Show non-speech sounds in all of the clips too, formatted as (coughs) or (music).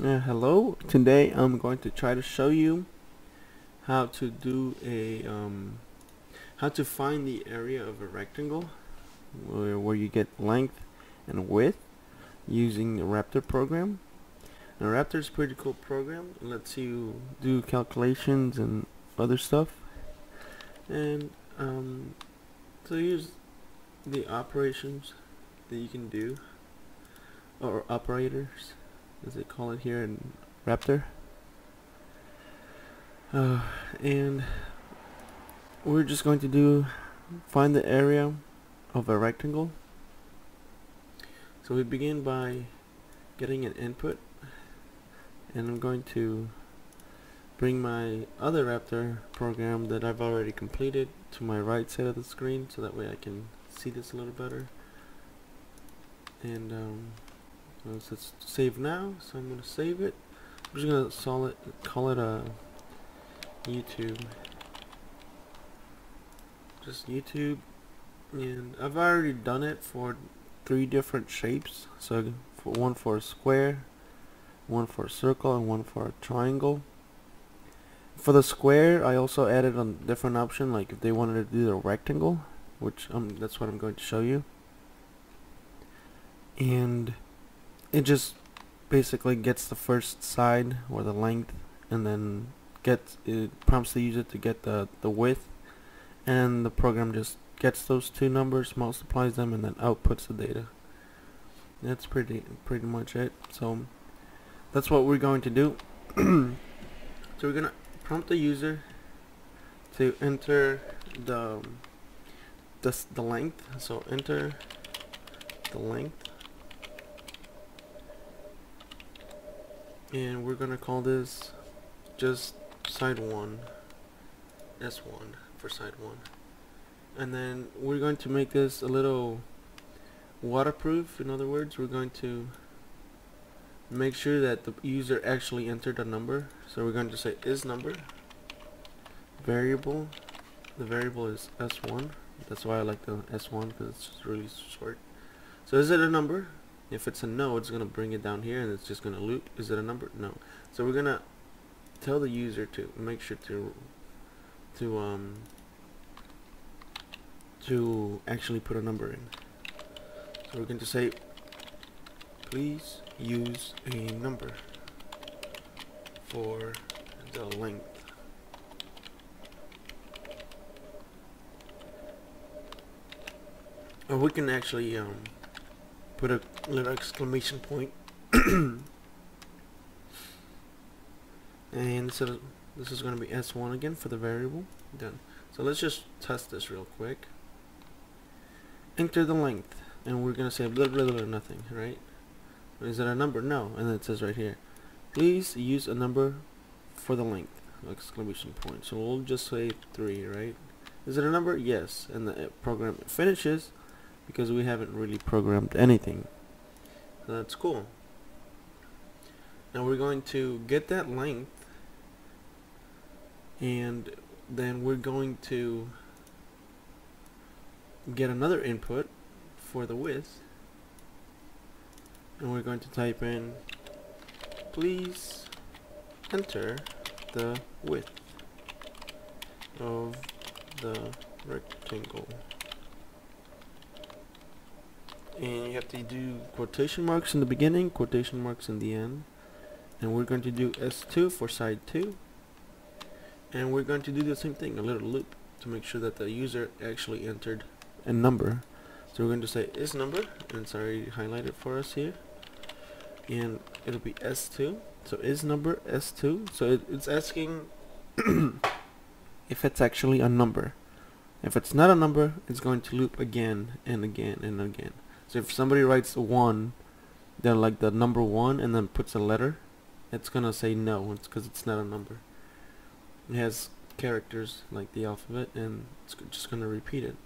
Uh, hello, today I'm going to try to show you how to do a um, how to find the area of a rectangle where, where you get length and width using the Raptor program. Now Raptor is a pretty cool program. It lets you do calculations and other stuff and um, so here's the operations that you can do or operators as they call it here in Raptor. Uh, and we're just going to do find the area of a rectangle. So we begin by getting an input and I'm going to bring my other Raptor program that I've already completed to my right side of the screen so that way I can see this a little better and um, says save now, so I'm gonna save it. I'm just gonna call it a YouTube. Just YouTube, and I've already done it for three different shapes. So for one for a square, one for a circle, and one for a triangle. For the square, I also added a different option, like if they wanted to do the rectangle, which um, that's what I'm going to show you. And it just basically gets the first side or the length and then gets it prompts the user to get the the width. And the program just gets those two numbers multiplies them and then outputs the data. That's pretty pretty much it. So that's what we're going to do. (clears throat) So we're gonna prompt the user to enter the the, the length. So enter the length and we're gonna call this just side 1 S1 for side 1 and then we're going to make this a little waterproof in other words. We're going to make sure that the user actually entered a number. So we're going to say is number. Variable. The variable is S1 that's why I like the S1 because it's really short. So is it a number if it's a no, it's going to bring it down here and it's just going to loop. Is it a number? No. So we're going to tell the user to make sure to to um to actually put a number in. So we're going to say please use a number for the length. Or we can actually um, put a little exclamation point. (clears throat) And so this is going to be s1 again for the variable. Done. So let's just test this real quick. Enter the length. And we're going to say blah, blah, blah, nothing right? Is that a number? No. And then it says right here please use a number for the length. Exclamation point. So we'll just say 3 right? Is it a number? Yes. And the uh, program finishes because we haven't really programmed anything. So that's cool. Now we're going to get that length and then we're going to get another input for the width and we're going to type in please enter the width of the rectangle and you have to do quotation marks in the beginning quotation marks in the end. And we're going to do S2 for side 2 and we're going to do the same thing a little loop to make sure that the user actually entered a number. So we're going to say is number and sorry highlighted for us here. And it'll be S2 so is number S2 so it, it's asking (coughs) if it's actually a number. If it's not a number it's going to loop again and again and again so if somebody writes one, then like the number one and then puts a letter, it's gonna say no. It's because it's not a number. It has characters like the alphabet, and it's just gonna repeat it.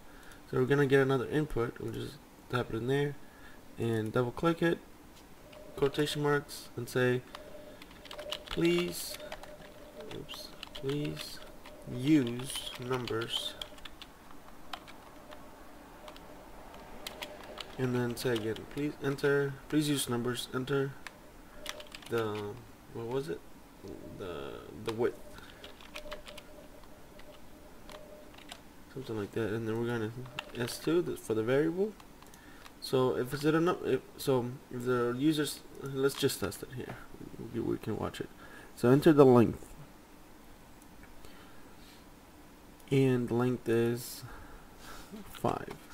So we're gonna get another input. We'll just tap it in there and double click it, quotation marks, and say, please, oops, please use numbers and then say again please enter please use numbers enter the what was it? The the width. Something like that and then we're gonna s2 for the variable. So if it's it enough if so if the users let's just test it here. We, we can watch it. So enter the length. And length is 5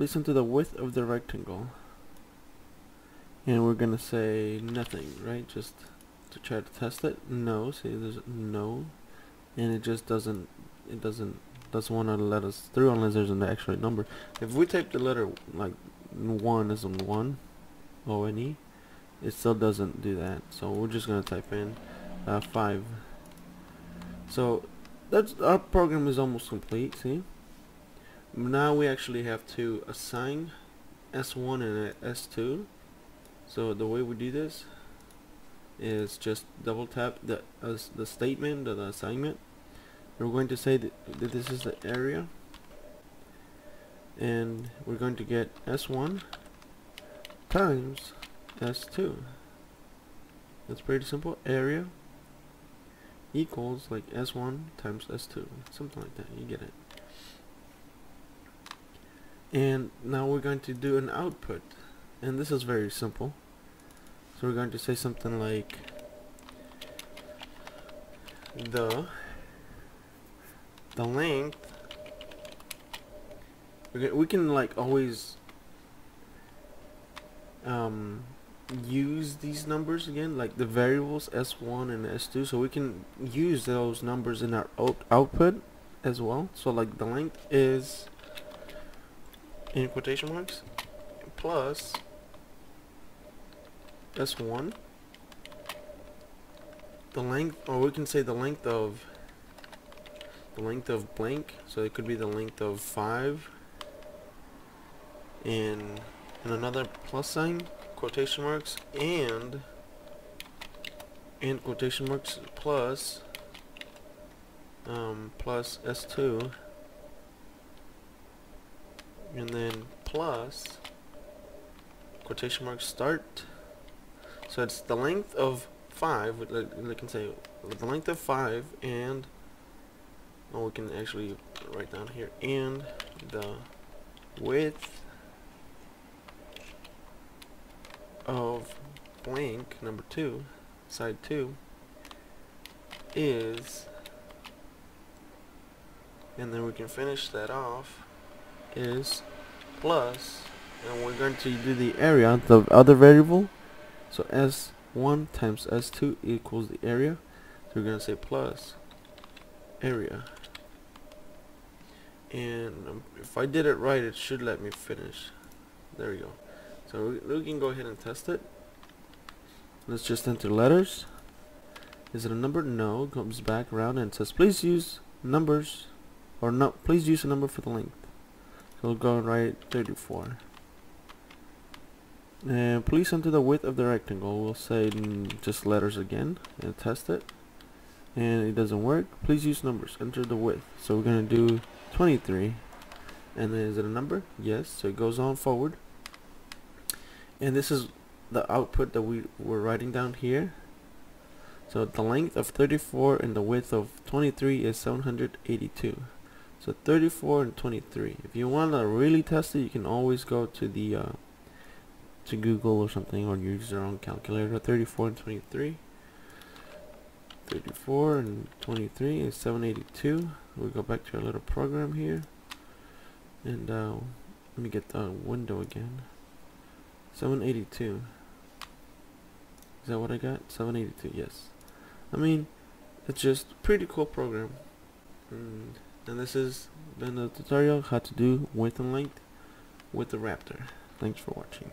please enter the width of the rectangle. And we're gonna say nothing right? Just to try to test it. No see there's no. And it just doesn't it doesn't doesn't want to let us through unless there's an actual number. If we type the letter like one as in one O N E it still doesn't do that. So we're just gonna type in uh, five. So that's our program is almost complete see now we actually have to assign S1 and S2 so the way we do this is just double tap the the statement the assignment. We're going to say that, that this is the area. And we're going to get S1 times S2 that's pretty simple. Area equals like S1 times S2 something like that. You get it and now we're going to do an output. And this is very simple. So we're going to say something like the the length we can like always um, use these numbers again like the variables s1 and s2 so we can use those numbers in our out output as well. So like the length is in quotation marks plus s1 the length or we can say the length of the length of blank so it could be the length of 5 and and another plus sign quotation marks and and quotation marks plus um, plus s2 and then plus quotation marks start. So it's the length of 5 like, can say the length of 5 and we can actually write down here and the width of blank number 2 side 2 is and then we can finish that off is plus and we're going to do the area the other variable. So s1 times s2 equals the area. So we're going to say plus area. And um, if I did it right it should let me finish. There we go. So we, we can go ahead and test it. Let's just enter letters. Is it a number? No. Comes back around and says please use numbers or no please use a number for the length so we'll go write 34 and please enter the width of the rectangle. We'll say mm, just letters again and test it. And it doesn't work. Please use numbers. Enter the width. So we're gonna do 23 and then is it a number? Yes. So it goes on forward. And this is the output that we were writing down here. So the length of 34 and the width of 23 is 782 so 34 and 23 if you want to really test it you can always go to the uh, to Google or something or use your own calculator. 34 and 23 34 and 23 is 782 we go back to our little program here. And uh, let me get the window again. 782 is that what I got? 782 yes. I mean it's just pretty cool program. And, and this has been the tutorial how to do width and length with the Raptor. Thanks for watching